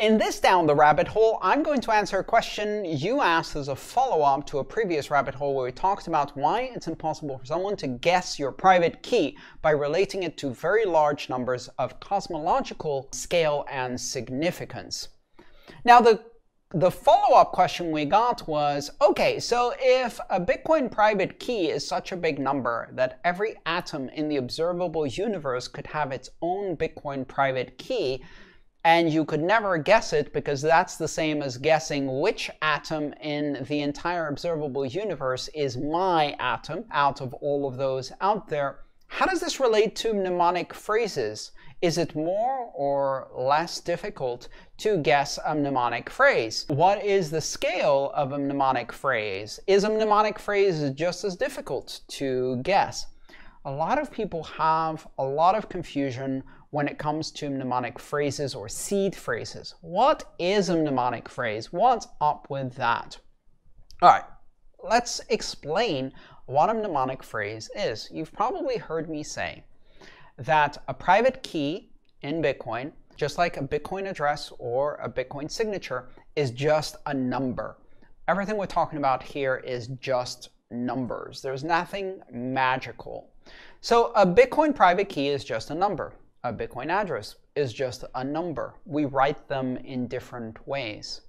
In this Down the Rabbit Hole, I'm going to answer a question you asked as a follow up to a previous rabbit hole where we talked about why it's impossible for someone to guess your private key by relating it to very large numbers of cosmological scale and significance. Now, the the follow up question we got was okay, so if a Bitcoin private key is such a big number that every atom in the observable universe could have its own Bitcoin private key, and you could never guess it because that's the same as guessing which atom in the entire observable universe is my atom out of all of those out there. How does this relate to mnemonic phrases? Is it more or less difficult to guess a mnemonic phrase? What is the scale of a mnemonic phrase? Is a mnemonic phrase just as difficult to guess? A lot of people have a lot of confusion when it comes to mnemonic phrases or seed phrases. What is a mnemonic phrase? What's up with that? All right, let's explain what a mnemonic phrase is. You've probably heard me say that a private key in Bitcoin, just like a Bitcoin address or a Bitcoin signature, is just a number. Everything we're talking about here is just numbers. There's nothing magical. So a Bitcoin private key is just a number a Bitcoin address is just a number. We write them in different ways.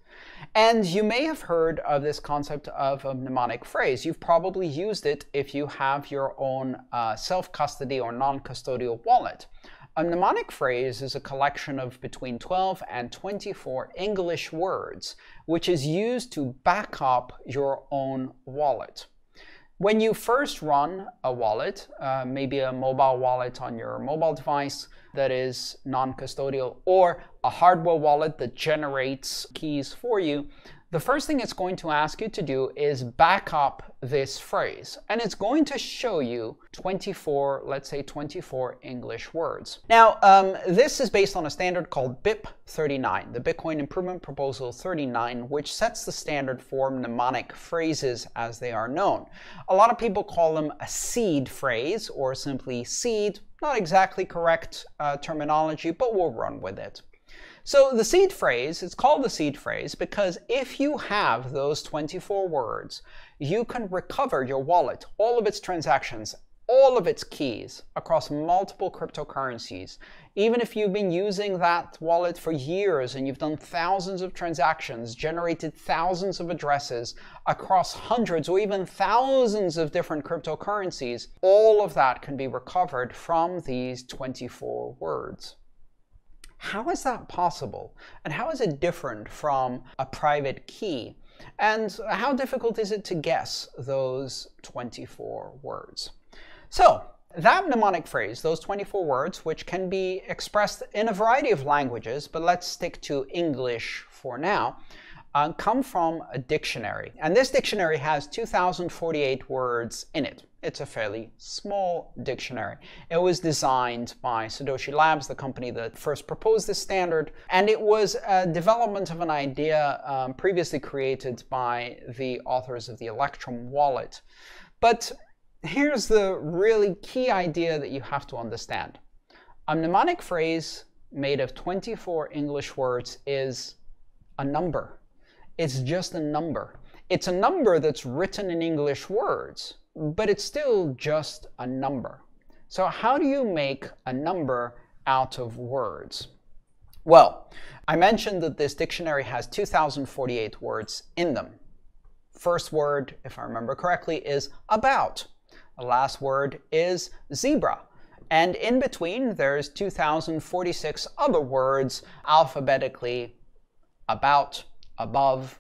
And you may have heard of this concept of a mnemonic phrase. You've probably used it if you have your own uh, self custody or non custodial wallet. A mnemonic phrase is a collection of between 12 and 24 English words, which is used to back up your own wallet. When you first run a wallet, uh, maybe a mobile wallet on your mobile device, that is non-custodial or a hardware wallet that generates keys for you, the first thing it's going to ask you to do is back up this phrase. And it's going to show you 24, let's say 24 English words. Now, um, this is based on a standard called BIP 39, the Bitcoin Improvement Proposal 39, which sets the standard for mnemonic phrases as they are known. A lot of people call them a seed phrase or simply seed. Not exactly correct uh, terminology, but we'll run with it. So the seed phrase, it's called the seed phrase because if you have those 24 words, you can recover your wallet, all of its transactions, all of its keys across multiple cryptocurrencies. Even if you've been using that wallet for years and you've done thousands of transactions, generated thousands of addresses across hundreds or even thousands of different cryptocurrencies, all of that can be recovered from these 24 words. How is that possible? And how is it different from a private key? And how difficult is it to guess those 24 words? So, that mnemonic phrase, those 24 words, which can be expressed in a variety of languages, but let's stick to English for now, uh, come from a dictionary. And this dictionary has 2,048 words in it. It's a fairly small dictionary. It was designed by Satoshi Labs, the company that first proposed this standard, and it was a development of an idea um, previously created by the authors of the Electrum wallet. But here's the really key idea that you have to understand. A mnemonic phrase made of 24 English words is a number. It's just a number. It's a number that's written in English words but it's still just a number. So how do you make a number out of words? Well, I mentioned that this dictionary has 2,048 words in them. First word, if I remember correctly, is about. The last word is zebra. And in between, there's 2,046 other words alphabetically about, above,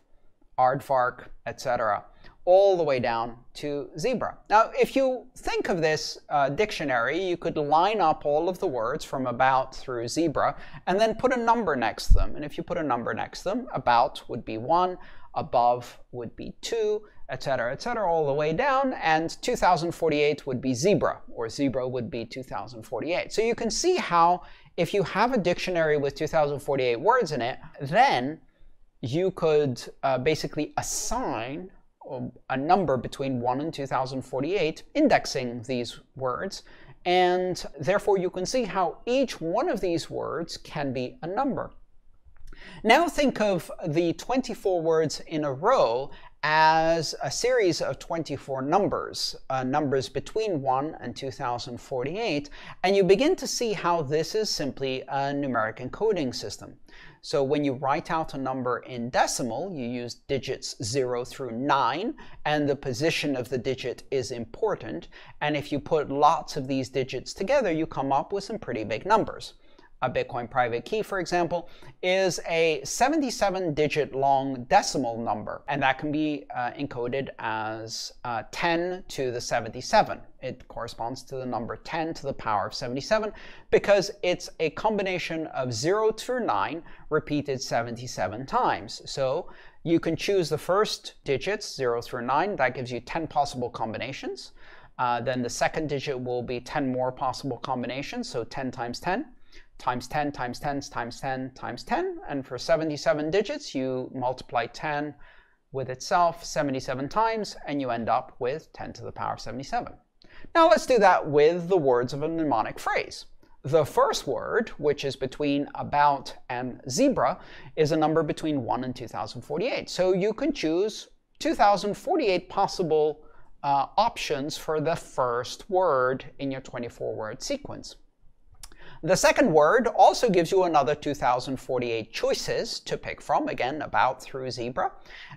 aardvark, etc all the way down to zebra. Now, if you think of this uh, dictionary, you could line up all of the words from about through zebra and then put a number next to them. And if you put a number next to them, about would be 1, above would be 2, etc., etc., all the way down, and 2048 would be zebra, or zebra would be 2048. So you can see how if you have a dictionary with 2048 words in it, then you could uh, basically assign a number between 1 and 2048 indexing these words. And therefore, you can see how each one of these words can be a number. Now think of the 24 words in a row as a series of 24 numbers, uh, numbers between 1 and 2048, and you begin to see how this is simply a numeric encoding system. So when you write out a number in decimal, you use digits 0 through 9, and the position of the digit is important. And if you put lots of these digits together, you come up with some pretty big numbers a Bitcoin private key, for example, is a 77 digit long decimal number, and that can be uh, encoded as uh, 10 to the 77. It corresponds to the number 10 to the power of 77 because it's a combination of 0 through 9 repeated 77 times. So you can choose the first digits, 0 through 9, that gives you 10 possible combinations. Uh, then the second digit will be 10 more possible combinations, so 10 times 10 times 10 times 10 times 10 times 10. And for 77 digits, you multiply 10 with itself 77 times, and you end up with 10 to the power of 77. Now let's do that with the words of a mnemonic phrase. The first word, which is between about and zebra, is a number between 1 and 2048. So you can choose 2048 possible uh, options for the first word in your 24 word sequence. The second word also gives you another 2048 choices to pick from, again, about through zebra.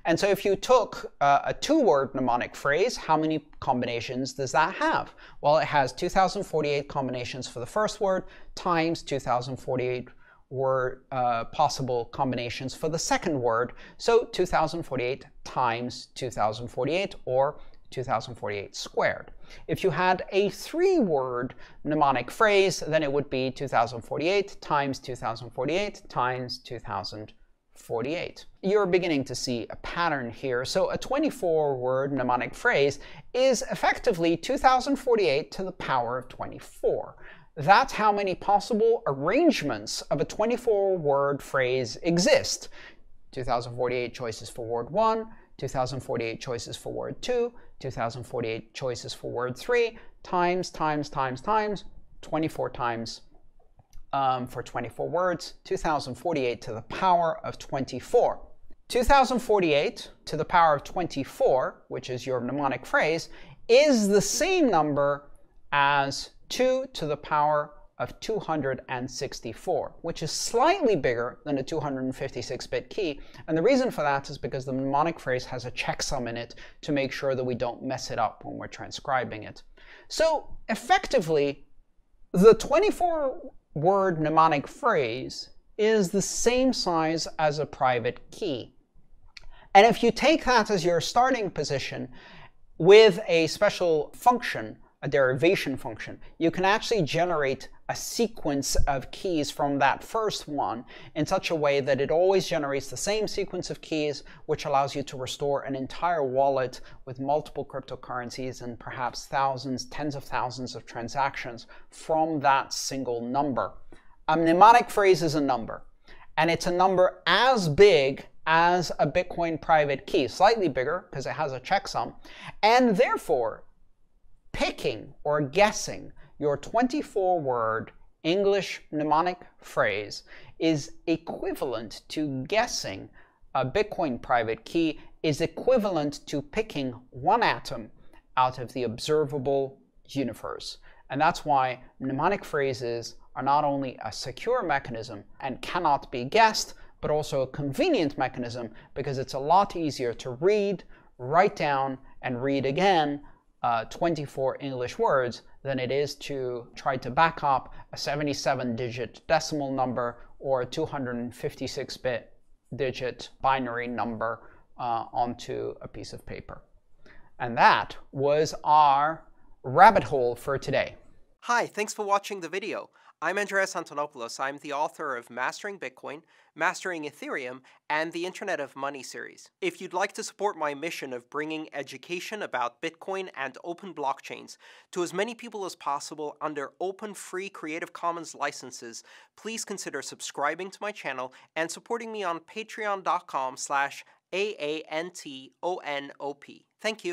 And so if you took uh, a two-word mnemonic phrase, how many combinations does that have? Well, it has 2048 combinations for the first word times 2048 word uh, possible combinations for the second word. So 2048 times 2048 or 2048 squared. If you had a three-word mnemonic phrase, then it would be 2048 times 2048 times 2048. You're beginning to see a pattern here. So a 24-word mnemonic phrase is effectively 2048 to the power of 24. That's how many possible arrangements of a 24-word phrase exist. 2048 choices for word 1, 2048 choices for word 2, 2048 choices for word 3, times, times, times, times, 24 times um, for 24 words, 2048 to the power of 24. 2048 to the power of 24, which is your mnemonic phrase, is the same number as 2 to the power of 264, which is slightly bigger than a 256-bit key. And the reason for that is because the mnemonic phrase has a checksum in it to make sure that we don't mess it up when we're transcribing it. So effectively, the 24-word mnemonic phrase is the same size as a private key. And if you take that as your starting position with a special function, a derivation function, you can actually generate a sequence of keys from that first one in such a way that it always generates the same sequence of keys, which allows you to restore an entire wallet with multiple cryptocurrencies and perhaps thousands, tens of thousands of transactions from that single number. A mnemonic phrase is a number, and it's a number as big as a Bitcoin private key, slightly bigger because it has a checksum, and therefore picking or guessing your 24 word English mnemonic phrase is equivalent to guessing a Bitcoin private key is equivalent to picking one atom out of the observable universe. And that's why mnemonic phrases are not only a secure mechanism and cannot be guessed, but also a convenient mechanism because it's a lot easier to read, write down, and read again uh, 24 English words than it is to try to back up a 77 digit decimal number or a 256 bit digit binary number uh, onto a piece of paper. And that was our rabbit hole for today. Hi, thanks for watching the video. I'm Andreas Antonopoulos. I'm the author of Mastering Bitcoin, Mastering Ethereum, and the Internet of Money series. If you'd like to support my mission of bringing education about Bitcoin and open blockchains to as many people as possible under open free Creative Commons licenses, please consider subscribing to my channel and supporting me on patreon.com slash A-A-N-T-O-N-O-P. Thank you.